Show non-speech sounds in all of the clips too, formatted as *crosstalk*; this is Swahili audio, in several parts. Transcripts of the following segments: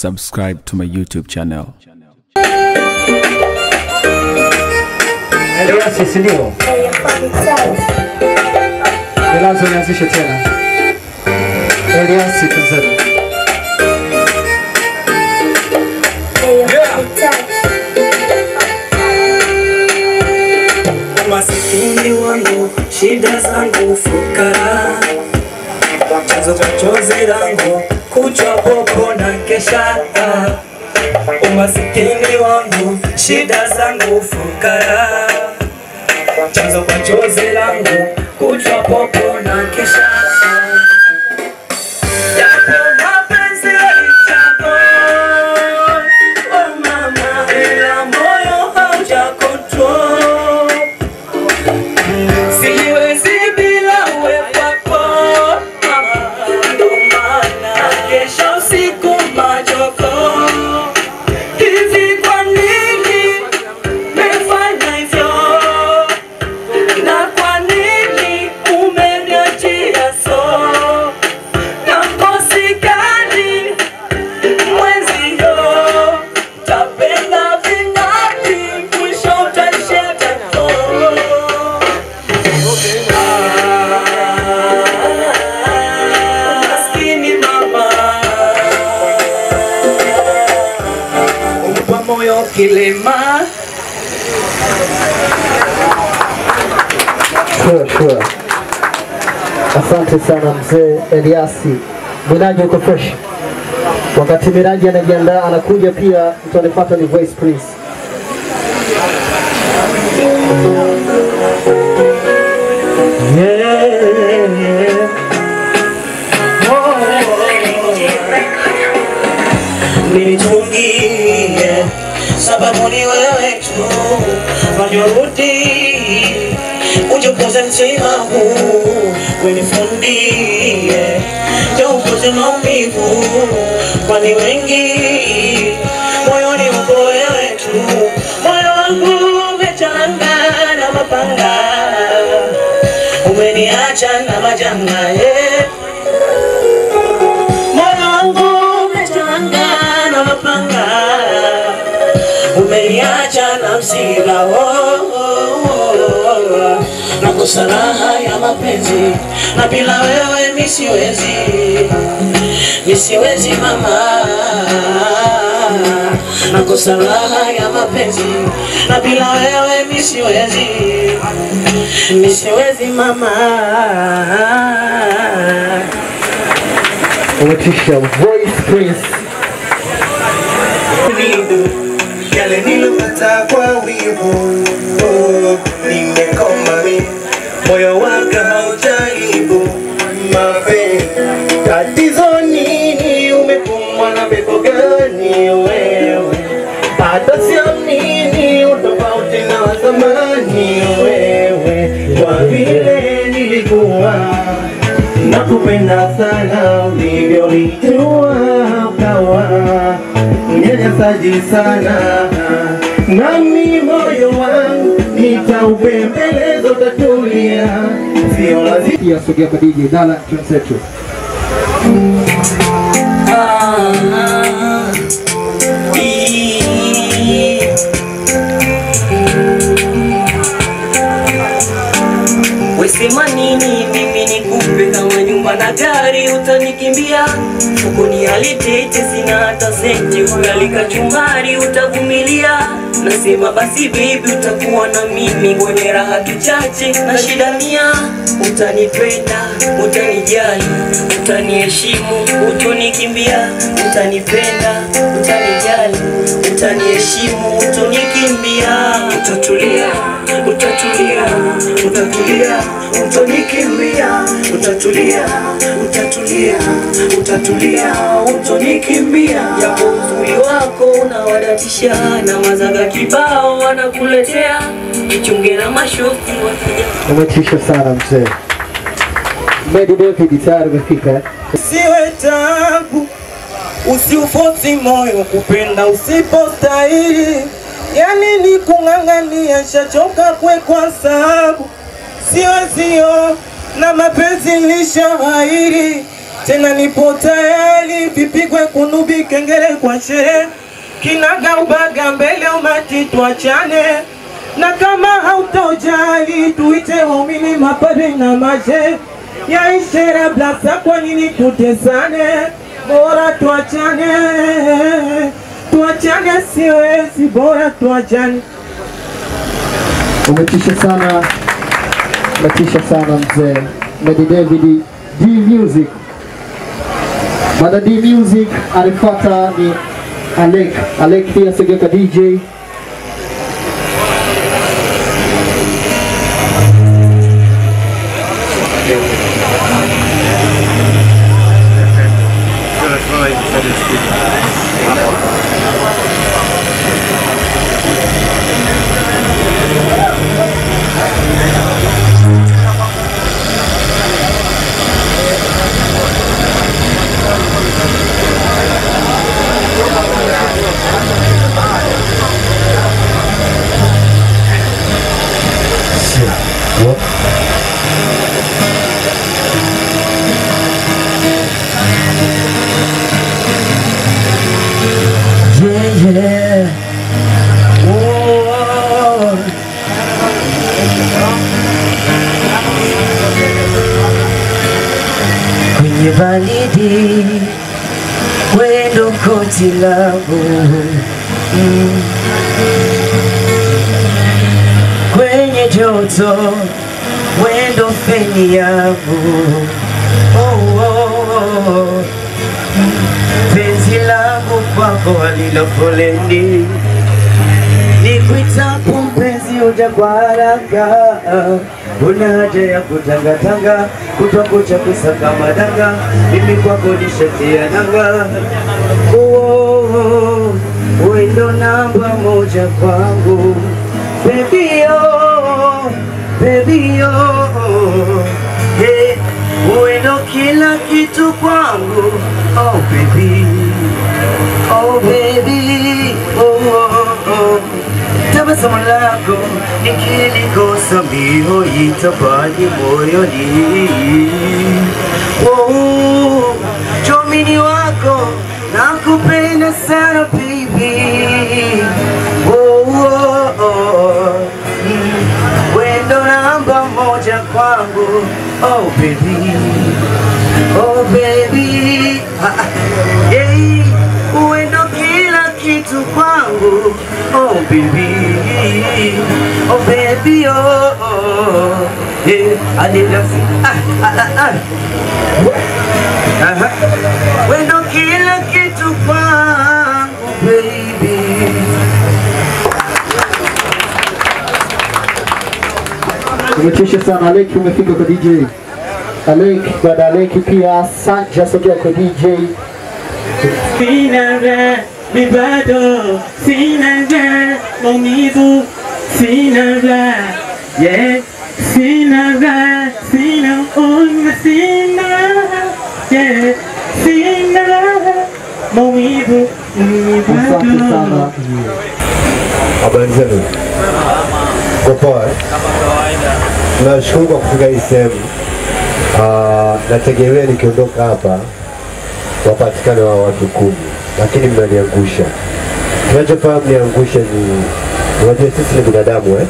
subscribe to my YouTube channel. Ndio? Nianzishe tena. Tanzania. Masikini wangu, shida zangu, fukara, chanzo cha chozi langu, kuchwa popo na kesha. Umasikini wangu, shida zangu, fukara, chanzo kwa chozi langu, kuchwa popo na kesha. Asante sana mzee Eliasi. Miraji uko fresh. Wakati Miraji anajiandaa anakuja pia, mtu anifuata ni voice please. Nitungie, sababu ni wewe tu, wanyorudi mtima huu, wenifundie jaukoze maumivu, kwani wengi moyoni uko wewe tu, moyo wangu umechanga na mapanga, umeniacha na majanga yeah. Na mapanga, oh, oh. Nakosa raha ya mapenzi na bila wewe mi siwezi, mi siwezi mama. Nakosa raha ya mapenzi na bila wewe mi siwezi, mi siwezi mama. Umetisha voice please. Nidu, yale nilopata kwa wivu oh, nimekoma mi moyo wake haujaribu mapenzi tatizo nini? Umekumbwa na pepo gani wewe? Hata siamini utofauti na wazamani wewe. Kwa vile nilikuwa nakupenda sana ulivyolijua ukawa mnyanyasaji sana. Nami moyo wangu nitaupembeleza utatulia Pia sogea kwa DJ Dala Transetu. Wesema nini mimi nikupe kama nyumba na gari utanikimbia. Fukoni halitete sina hata senti Uyalika chumari utavumilia Nasema basi baby utakuwa na mimi. Kwenye raha kichache na shida mia. Utanipenda, utanijali, utaniheshimu, utonikimbia Utanipenda, utanijali, utaniheshimu, utonikimbia Utatulia, utatulia, utatulia, utonikimbia Utatulia, utatulia, utatulia, utonikimbia Japo uzuri wako unawadatisha na mazaga kibao wanakuletea kichunge na mashoki wakija Umetisha sana mzee. Medi David tayari umefika. Siwe tabu, usiufosi moyo kupenda usipostahili. Yani ni kung'ang'ania, shachoka kwekwa sabu, sio sio na mapenzi lishahairi tena nipo tayari, vipigwe kunubi kengele kwa sherehe, kinaga ubaga mbele umati tuachane, na kama hautojali tuite waumini mapare na mashe yaishe blasa, kwa nini tutesane? Bora tuachane, tuachane, siwezi, bora tuachane. Umetisha sana, umetisha sana mzee Medi David D Music. Baada D Music alifuata ni Alek. Alek pia Segeka DJ. Feni yangu oh, oh, oh. Penzi langu kwako halina nikuitapo mpenzi uja kwa haraka, una haja ya kutangatanga, kutokucha kusaka madanga, mimi kwako nishatia nanga. Oh, wewe wendo namba moja kwangu, baby oh, baby oh, hey, uwe ndo kila kitu kwangu, oh baby, oh baby, oh, oh, oh. Tabasamu lako nikilikosa mbio itabaki moyoni. Oh, chomini wako nakupenda sana baby. Oh baby, oh baby, ah, ah, yeah, wendo kila kitu kwangu. Oh baby, oh baby, oh, oh yeah, I need to ah, ah, ah, ah. Aha. Wendo kila kitu kwangu Umetisha sana Alek, umefika kwa DJ. Alek, baada ya Alek pia Sanja sogea kwa DJ. Sina raha, mi bado sina raha, maumivu sina raha, yeah, sina raha, sina onga, sina raha, yeah, sina raha, maumivu mi Asante bado. sana. Habari zenu? Kwa poa. Eh? Nashukuru kwa kufika hii sehemu. Ah, nategemea nikiondoka hapa wapatikane wa watu kumi, lakini mnaniangusha. Tunachofahamu niangusha ni, unajua sisi ni binadamu eh?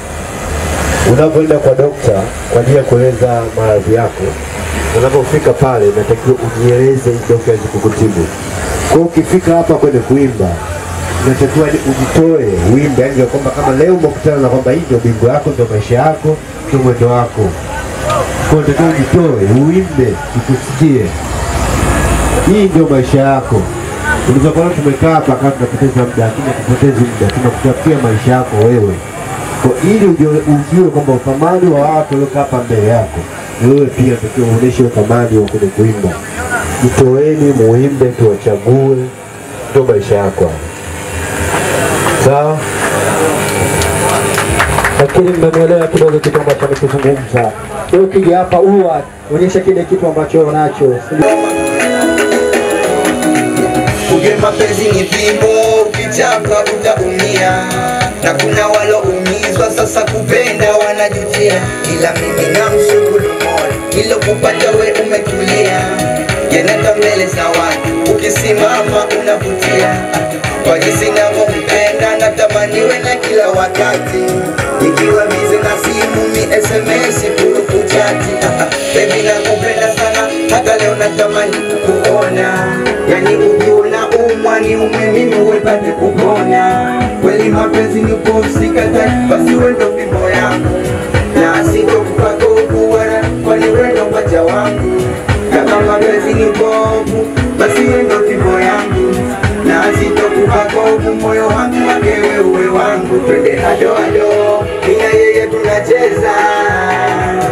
Unapoenda kwa dokta kwa ajili ya kueleza maradhi yako, unapofika pale natakiwa unieleze ili dokta aweze kukutibu. Kwa ukifika hapa kwenye kuimba unatakiwa ujitoe uimbe, yani kwamba kama leo umekutana na kwamba hii ndio bingo yako, ndio maisha yako, ndio mwendo wako, kwa unatakiwa ujitoe uimbe, ikusikie, Hii ndio maisha yako. Unaweza kuona tumekaa hapa kama tunapoteza muda, lakini hatupotezi muda, tunakutafutia maisha yako wewe, kwa ili ujue, kwamba uthamani wa watu waliokaa hapa mbele yako, wewe pia unatakiwa uoneshe uthamani wa kwenye kuimba. Jitoeni, muimbe, tuwachague, ndio maisha yako haya. Sawa? Lakini mmemwelewa kidogo kitu ambacho nikizungumza. Wewe ukija hapa uwa onyesha kile kitu ambacho unacho. Ujue mapenzi ni vimo, ukichapa utaumia, na kuna waloumizwa sasa kupenda wanajutia, ila mimi namshukuru Mola nilokupata we umetulia, yanata mbele za kila wakati, ikiwa bize na simu mi SMS kuruku chati. *laughs* Baby nakupenda sana, hata leo natamani kukuona, yani ukiona umwa ni umwe mimi uwepate kupona. Kweli mapenzi ni kusikata, basi wendo fimbo yangu. Na sitokupa kovu wala kwani wendo pacha wangu. Kama mapenzi ni bovu basi wendo fimbo yangu. Na sitokupa kupako moyo wangu wake hado hado, twende mina yeye tunacheza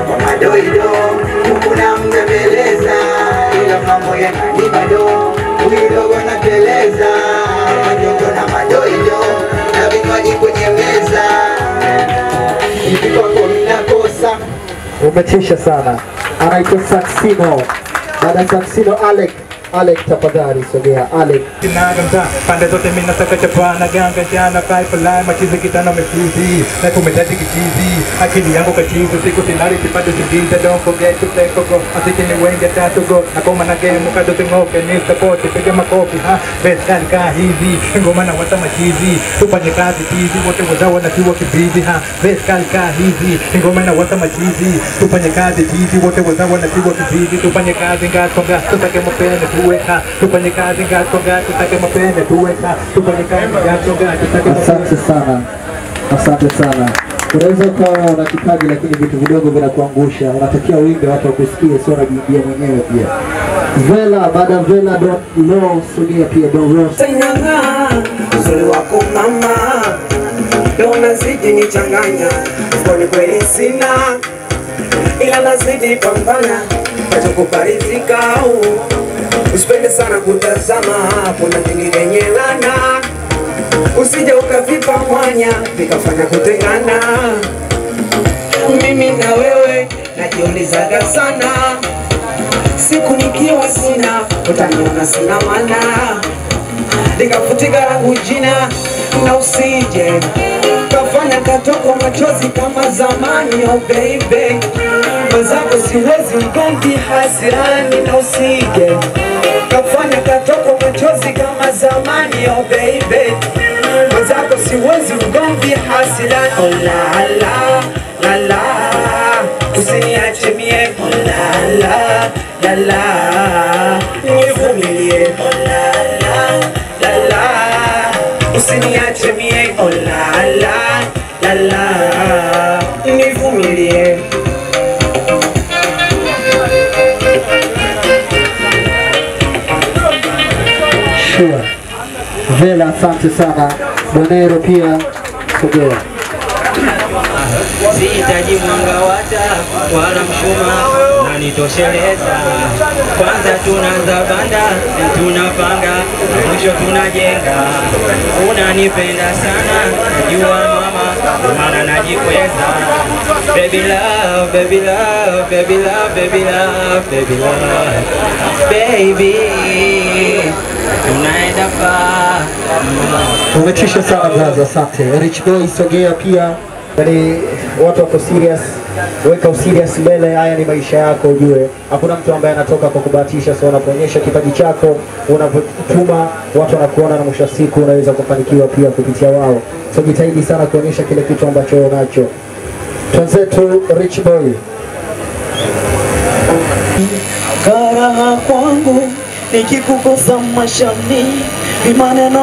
kwa madoido huku na mbembeleza ila mambo yanani bado uidogo nateleza majoto na madoido na vinywaji kwenye meza kwako minakosa Umetisha sana. Anaitwa Saxino. dada saksino Alec. Alec, tafadhali sogea. Alec. Kinaganta pande zote mimi nataka chapana ganga jana kai fulani machizi kitana mefuzi na kumetaji kichizi. Akili yangu kachizi siku sinari kipate sigiza don't forget to play go asiki ni wenge tatu go na koma na game kado tingoke ni support piga makofi ha. Best kan ka hivi. Ngoma na wata machizi. Tufanye kazi tizi. Wote wazao na kiwa kibizi ha. Best kan ka hivi. Ngoma na wata machizi. Tufanye kazi tizi. Wote wazao na kiwa kibizi. Tufanye kazi ngatonga. Tutake mapene tuweka tufanye kazi ngatonga tutake mapende tuweka tufanye kazi ngatonga tutake Asante sana, asante sana. Unaweza ukawa una kipaji lakini vitu vidogo vinakuangusha. Unatakiwa uimbe watu wakusikie, sio unajiimbia mwenyewe pia. Vela, baada ya Vela Don Lo, sulia pia Don lo sanyanga uzuri wako mama, ndo ni nichanganya, kwani kweli sina, ila nazidi pambana, kachokuparizika au usipende sana kutazama, hapo na nyingine nyelana, usije ukavipa mwanya vikafanya kutengana. Mimi na wewe najiulizaga sana. Siku nikiwa sina utaniona sina mana nikafutika langu jina na usije kafanya katoko machozi kama zamani oh baby. Mwenzako siwezi mgomvi hasirani na usige. Kafanya katoko machozi kama zamani oh baby. Mwenzako siwezi mgomvi hasirani. Oh la la Vela, asante sana. Bonero pia sogea. Sihitaji mwanga wa wala mshumaa, na nitosheleza. Kwanza tunaanza banda, tunapanga, na mwisho tunajenga. Unanipenda sana, najua mama, maana najikweza. Baby love, baby love, baby love, baby love, baby love, baby tunaenda far Umetisha sana brother, asante. Rich Boy sogea pia. Yaani watu wako serious, weka userious mbele. Haya ni maisha yako, ujue hakuna mtu ambaye anatoka kwa kubahatisha. So unapoonyesha kipaji chako, unapotuma watu wanakuona, na mwisho wa siku unaweza kufanikiwa pia kupitia wao. So jitahidi sana kuonyesha kile kitu ambacho unacho. Twenzetu Rich Boy. karaha kwangu nikikukosa mashani ni maneno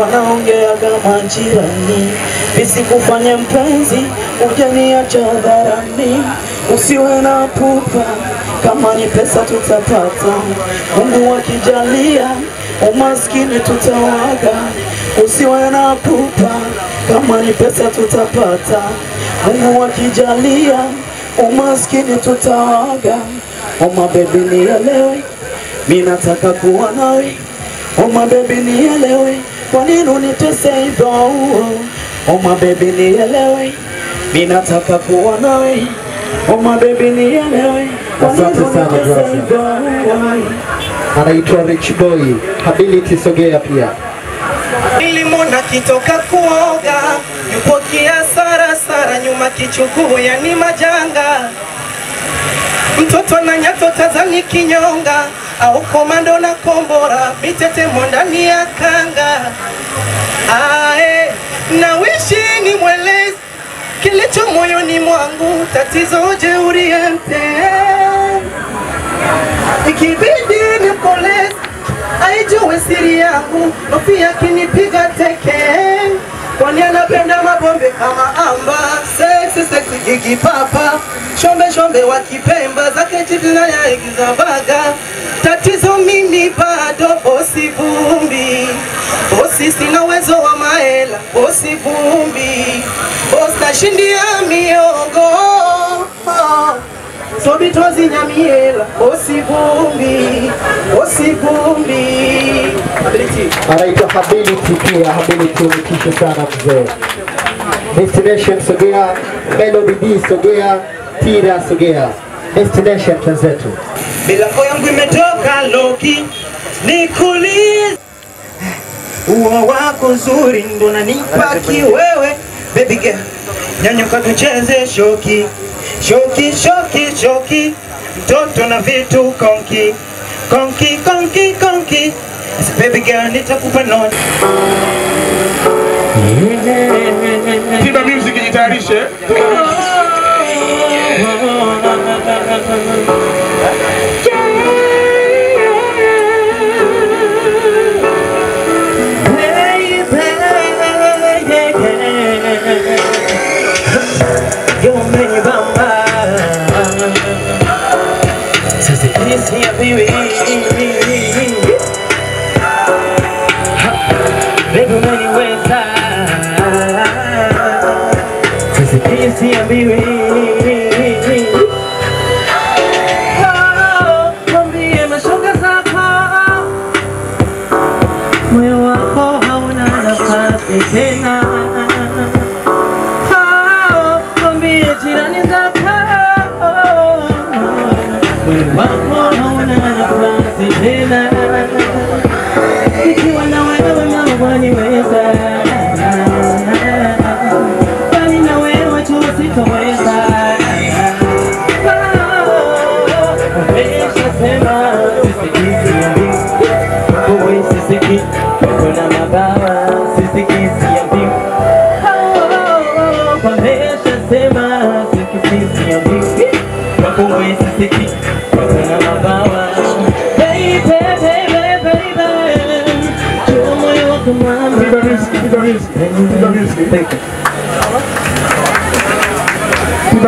wanaongeaga majirani visikufanye mpenzi ujaniacha dharani. Usiwe na pupa kama ni pesa tutapata mungu akijalia umaskini tutawaga. Usiwe na pupa kama ni pesa tutapata. Mungu akijalia umaskini tutawaga. Oma baby nielewe, mi nataka kuwa nawe. Oma baby nielewe, kwa nini unitese hivyo? Oma baby nielewe, minataka kuwa nawe. Oma baby nielewe, Asante sana, brother. Anaitwa Rich Boy. Ability sogea pia. Nilimwona kitoka kuoga, yupo kiasara sara nyuma kichukuu, yani majanga. Mtoto na nyato tazani kinyonga, au komando na kombora mitetemo ndani ya kanga ae na wishi ni mwelezi kilicho moyoni mwangu tatizo jeuri ente ikibidi nikolezi aijue siri yangu nofia kinipiga teke kwani anapenda mabombe kama amba? Sexy sexy gigi papa. Shombe shombe wa kipemba zake chizinayaigiza baga. Tatizo mimi bado bosi vumbi. Bosi sina uwezo wa maela bosi vumbi. Bosi nashindia sobitozi nyamiela osivumbi osivumbi anaitwa habiliti pia. habiliti umetisha sana mzee. Destination sogea, Melody D sogea, Tira sogea. Destination twenzetu. milango yangu imetoka loki nikulize uo wako nzuri ndo nanipa kiwewe baby girl nyanyuka tucheze shoki shoki shoki shoki. Mtoto na vitu konki. Konki konki konki. Baby girl nitakupa noti. Tiba Music jitayarishe. Can see?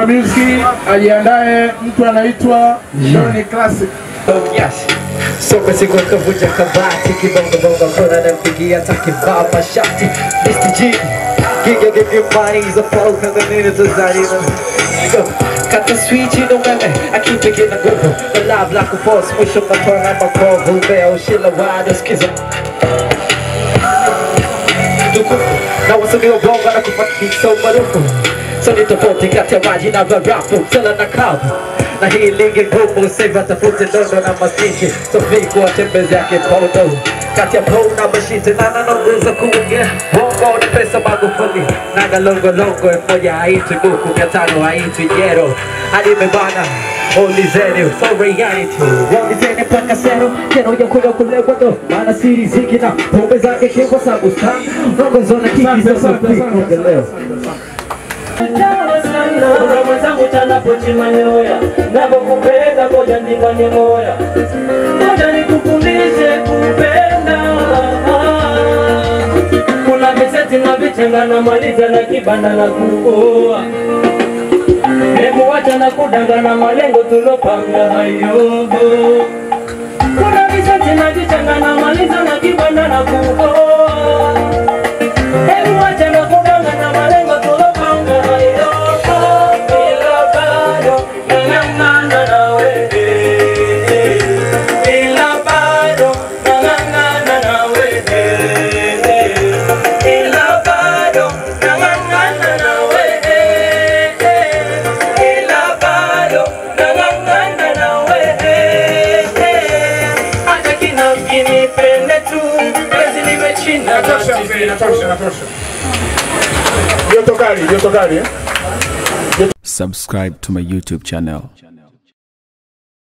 Music ajiandae, mtu anaitwa Johnny Classic. Oh yes Sokasiko kavuja kabati Kibongo bongo kona nampigia takibao mashati Mr. G Giga give mais a pouca da menina Tanzanina Cata switch no meme Aqui peguei na Google Blá blá com posse Puxa na porra uma povo Véu chilawada Não Na wasa meu bom Agora com fucking sou maluco Sonito ponte que até imagina Rapo Tela na calma na hii ligi ngumu save atafute dondo na masiki. So viku watembezi yake podo kati ya po na mashite na nanonguza kuongea bongo ni pesa magufuli. Na longo longo moja haitwi buku mia tano haitwi jero hadi imebana Ulizeni, for reality. Ulizeni mpaka sero Tena ya kuja kulekwa ndo Mana siri ziki na pombe zake kikwa sabu star. Rongo zona kiki za safi Leo Kuna mwenzangu tanapochimanyoya Navokupenda koja nifanye moya. Koja nikufundishe kupenda. Kuna viseti na vichenga na maliza na kibanda na kuoa Hebu wacha na kudanga na malengo tulopanga hayo Kuna viseti na vichenga na maliza na kibanda na kuoa Subscribe to my YouTube channel.